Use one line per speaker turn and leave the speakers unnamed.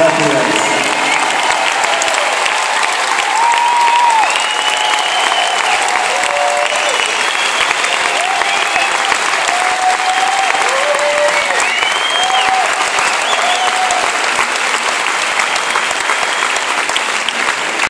Gracias.